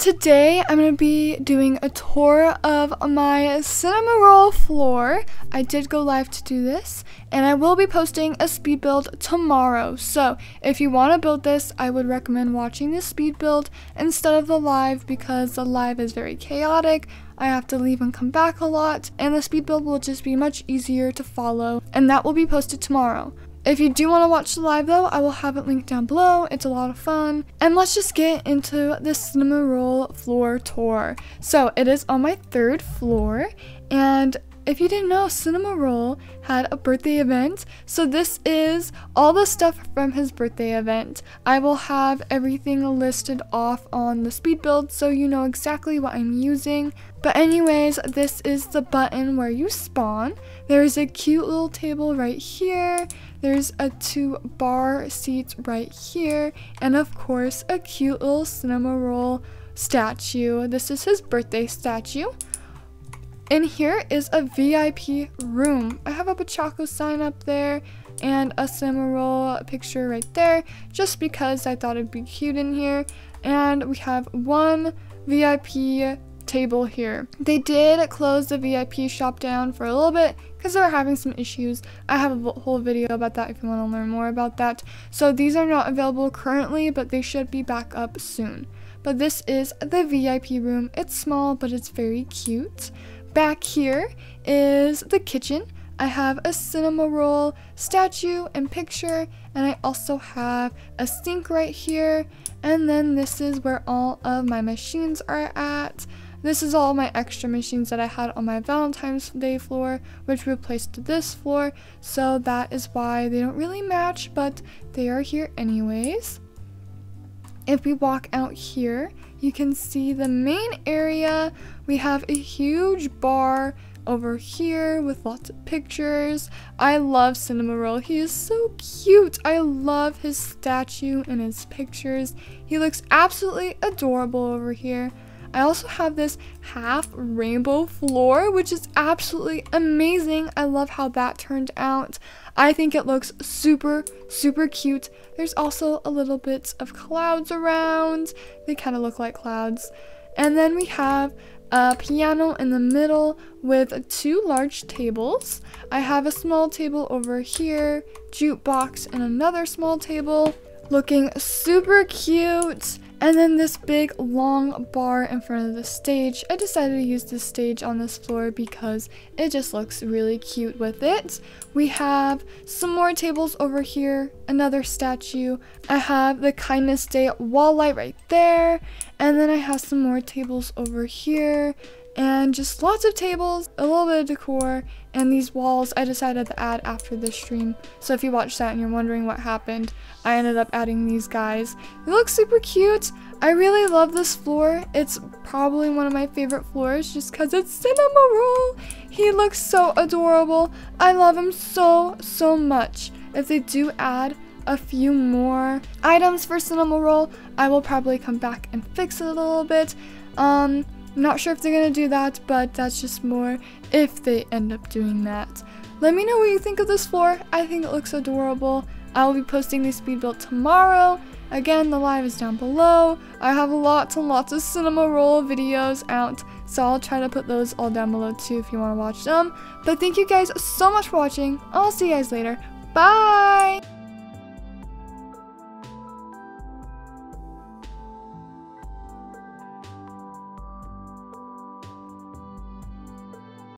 Today I'm going to be doing a tour of my Cinnamoroll floor. I did go live to do this and I will be posting a speed build tomorrow. So if you want to build this, I would recommend watching the speed build instead of the live because the live is very chaotic. I have to leave and come back a lot and the speed build will just be much easier to follow and that will be posted tomorrow. If you do want to watch the live though, I will have it linked down below. It's a lot of fun. And let's just get into the Cinnamoroll floor tour. So it is on my third floor and if you didn't know, Cinnamoroll had a birthday event. So this is all the stuff from his birthday event. I will have everything listed off on the speed build so you know exactly what I'm using. But anyways, this is the button where you spawn. There's a cute little table right here. There's a two bar seats right here. And of course, a cute little Cinnamoroll statue. This is his birthday statue. And here is a VIP room. I have a Pochacco sign up there and a Cinnamoroll picture right there just because I thought it'd be cute in here. And we have one VIP table here. They did close the VIP shop down for a little bit because they were having some issues. I have a whole video about that if you want to learn more about that. So these are not available currently, but they should be back up soon. But this is the VIP room. It's small, but it's very cute. Back here is the kitchen. I have a Cinnamoroll statue and picture and I also have a sink right here and then this is where all of my machines are at. This is all my extra machines that I had on my Valentine's Day floor which replaced this floor so that is why they don't really match but they are here anyways. If we walk out here you can see the main area. We have a huge bar over here with lots of pictures. I love Cinnamoroll. He is so cute. I love his statue and his pictures. He looks absolutely adorable over here. I also have this half rainbow floor, which is absolutely amazing. I love how that turned out. I think it looks super, super cute. There's also a little bit of clouds around. They kind of look like clouds. And then we have a piano in the middle with two large tables. I have a small table over here, jukebox, and another small table. Looking super cute. And then this big long bar in front of the stage. I decided to use this stage on this floor because it just looks really cute with it. We have some more tables over here, another statue. I have the Kindness Day wall light right there. And then I have some more tables over here and just lots of tables, a little bit of decor, and these walls I decided to add after this stream. So if you watched that and you're wondering what happened, I ended up adding these guys. They look super cute. I really love this floor. It's probably one of my favorite floors just because it's Cinnamoroll. He looks so adorable. I love him so, so much. If they do add a few more items for Cinnamoroll, I will probably come back and fix it a little bit. Um, I'm not sure if they're gonna do that, but that's just more if they end up doing that. Let me know what you think of this floor. I think it looks adorable. I will be posting the speed build tomorrow. Again, the live is down below. I have lots and lots of Cinnamoroll videos out, so I'll try to put those all down below too if you want to watch them. But thank you guys so much for watching. I'll see you guys later. Bye!